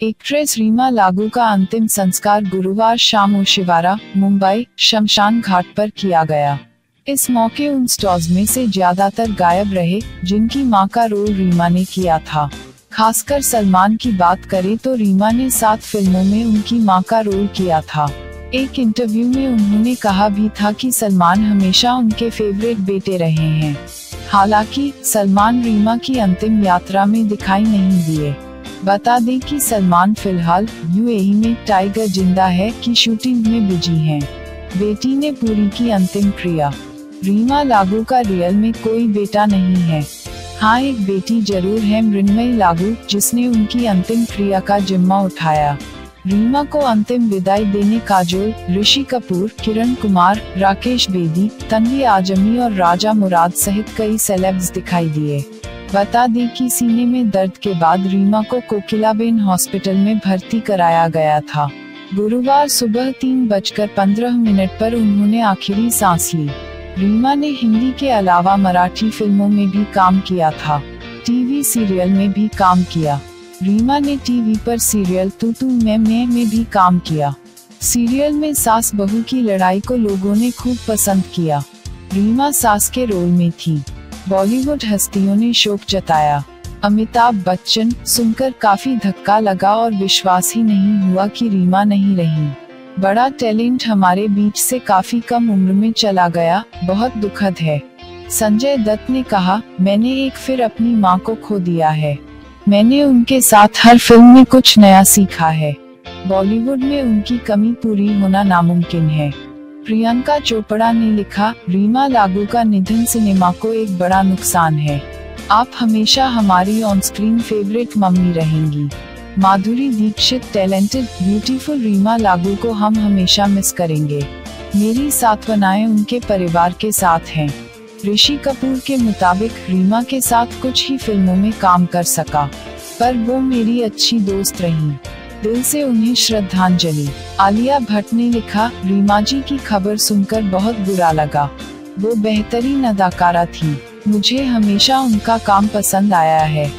Actress Reema लागू का अंतिम संस्कार गुरुवार शाम ओशिवारा मुंबई, शमशान घाट पर किया गया। इस मौके उन स्टॉज में से ज़्यादातर गायब रहे, जिनकी माँ का रोल रीमा ने किया था। खासकर सलमान की बात करें तो रीमा ने सात फ़िल्मों में उनकी माँ का रोल किया था। एक इंटरव्यू में उन्होंने कहा भी था कि सलमान हमेशा उनके फेवरेट बेटे रहे हैं। हालाँकि, सलमान रीमा की अंतिम यात्रा में दिखाई नहीं दिए। बता दें कि सलमान फ़िलहाल यूएई में टाइगर ज़िंदा है की शूटिंग में बिज़ी हैं। बेटी ने पूरी की अंतिम क्रिया। रीमा लागू का रियल में कोई बेटा नहीं है। हाँ एक बेटी ज़रूर है मृणमयी लागू, जिसने उनकी अंतिम क्रिया का जिम्मा उठाया। रीमा को अंतिम विदाई देने काजोल ऋषि कपूर, किरण कुमार, राकेश बेदी, तन्वी आजमी और राजा मुराद सहित कई सेलेब्स दिखाई दिए। बता दें कि सीने में दर्द के बाद रीमा को कोकिलाबेन हॉस्पिटल में भर्ती कराया गया था। गुरुवार सुबह तीन बजकर पंद्रह मिनट पर उन्होंने आखिरी सांस ली। रीमा ने हिंदी के अलावा मराठी फ़िल्मों में भी काम किया था। टीवी सीरियल में भी काम किया। रीमा ने टीवी पर सीरियल तू तू मैं मैं में भी काम किया। सीरियल में सास बहू की लड़ाई को लोगों ने खूब पसंद किया। रीमा सास के रोल में थी। बॉलीवुड हस्तियों ने शोक जताया। अमिताभ बच्चन सुनकर काफ़ी धक्का लगा और विश्वास ही नहीं हुआ कि रीमा नहीं रही। बड़ा टैलेंट हमारे बीच से काफ़ी कम उम्र में चला गया, बहुत दुखद है। संजय दत्त ने कहा, मैंने एक फिर अपनी माँ को खो दिया है। मैंने उनके साथ हर फ़िल्म में कुछ नया सीखा है। बॉलीवुड में उनकी कमी पूरी होना नामुमकिन है। प्रियंका चोपड़ा ने लिखा, रीमा लागू का निधन सिनेमा को एक बड़ा नुकसान है। आप हमेशा हमारी ऑन स्क्रीन फेवरेट मम्मी रहेंगी। माधुरी दीक्षित टैलेंटेड ब्यूटीफुल रीमा लागू को हम हमेशा मिस करेंगे। मेरी साथवनाएँ उनके परिवार के साथ हैं। ऋषि कपूर के मुताबिक रीमा के साथ कुछ ही फ़िल्मों में काम कर सका। पर वो मेरी अच्छी दोस्त रही। दिल से उन्हें श्रद्धांजलि। आलिया भट्ट ने लिखा रीमा जी की खबर सुनकर बहुत बुरा लगा। वो बेहतरीन अदाकारा थी। मुझे हमेशा उनका काम पसंद आया है।